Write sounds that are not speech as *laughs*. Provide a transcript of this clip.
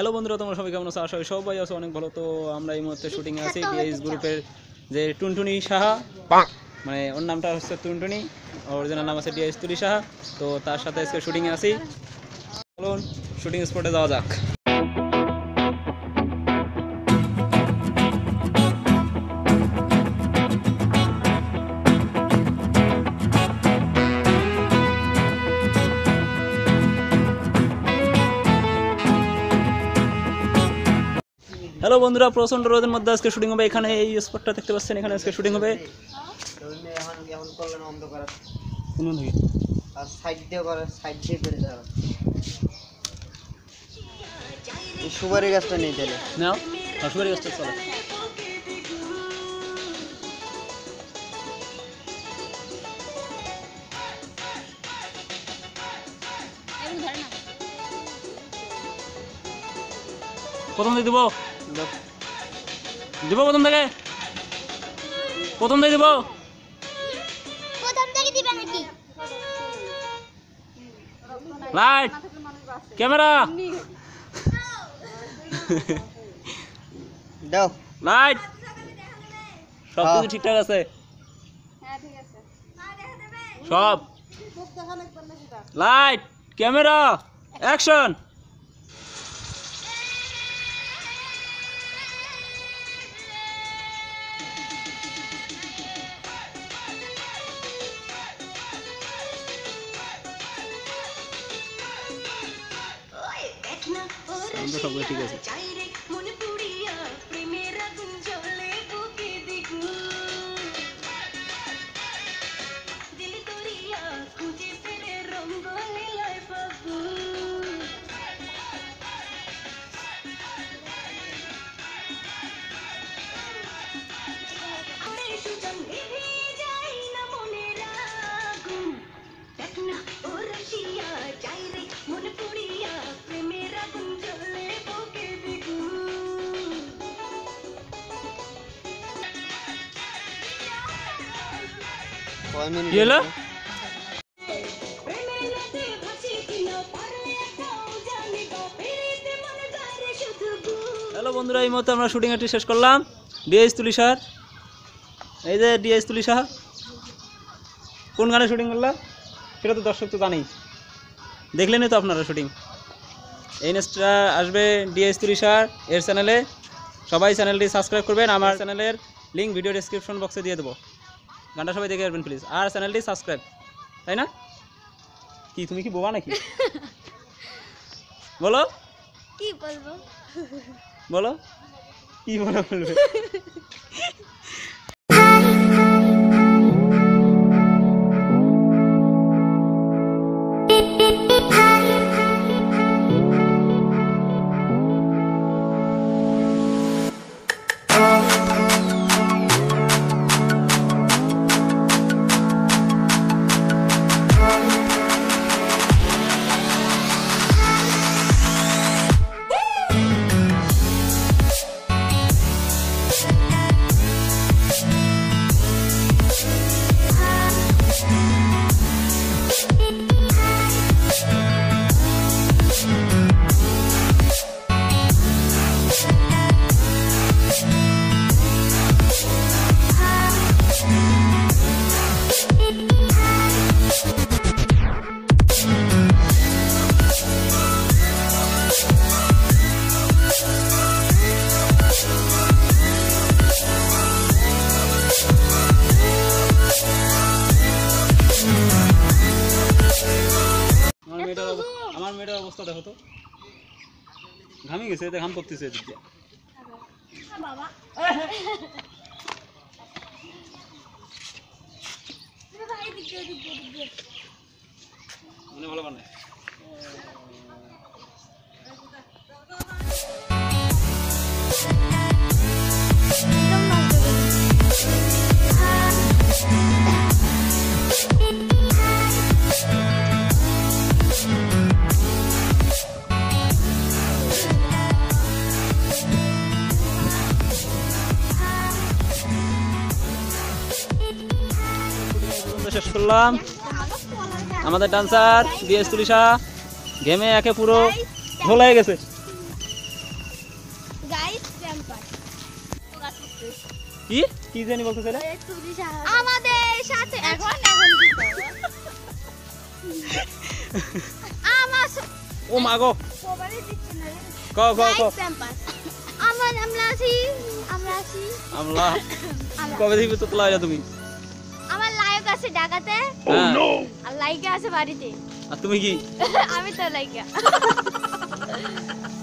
Hello বন্ধুরা তোমরা সবাই কেমন আছো? আশা করি সবাই আছো অনেক ভালো। তো আমরা এই মুহূর্তে শুটিংয়ে আছি বিএস গ্রুপের যে টুনটুনি সাহা। মানে ওর নামটা হচ্ছে টুনটুনি অরিজিনাল নাম আছে ডিএস তুলি সাহা। তো তার সাথে আজকে শুটিংয়ে আছি। চলুন শুটিং স্পটে যাওয়া যাক। হ্যালো বন্ধুরা প্রচণ্ড রোদের মধ্যে আজকে শুটিং হবে। এখানে এই স্পটটা দেখতে পাচ্ছেন, এখানে আজকে শুটিং হবে। সুপারি গাছটা নেই তাহলে হসবাড়ি গাছটা চলে। প্রথম দিয়ে দিব। দিব প্রথম থেকে। প্রথম দিয়ে দিব। প্রথম থেকে দিবে নাকি? লাইট ক্যামেরা দাও। লাইট সব কিছু হ্যাঁ। ঠিকঠাক আছে। সব। লাইট ক্যামেরা অ্যাকশন সাউন্ড সবাই ঠিক আছে। কি হলো হ্যালো বন্ধুরা এই মুহূর্তে আমরা শুটিং এটি শেষ করলাম। ডিএস তুলি স্যার। এই যে ডিএস তুলি সাহা কোন গানে শুটিং করলাম সেটা তো দর্শক তো জানেই। দেখলেনই তো আপনারা শুটিং এই নেক্সটটা আসবে ডিএস তুলি স্যার এর চ্যানেলে সবাই চ্যানেলটি সাবস্ক্রাইব করবেন। আমার চ্যানেলের লিঙ্ক ভিডিও ডিসক্রিপশন বক্সে দিয়ে দেবো। গানটা সবাই দেখে আসবেন প্লিজ আর চ্যানেলটি সাবস্ক্রাইব তাই না? কি তুমি কি বোবা নাকি? *laughs* বলো। কি বলব? বলো। কি বলো বলবে? *laughs* দেখো তো ঘামি গেছে এটা ঘাম করতেছে এদিক। বাবা মানে ভালো বানায় শেষ করলাম। আমাদের ডান্সার বিএস তুলিশা গেমে একে পুরো হয়ে গেছে। কি? কি জানি বলতো ছেলে আমাদের সাথে এখন এখন কি আমাস ও মাগো ক কো কো। আমরা আমরা আছি আমরা আছি। আমরা কবে থেকে তো তোলা তুমি? আছে ঢাকাতে হ্যাঁ। আর লাইকা আছে বাড়িতে। আর তুমি কি? *laughs* আমি তো লাইকা। *laughs*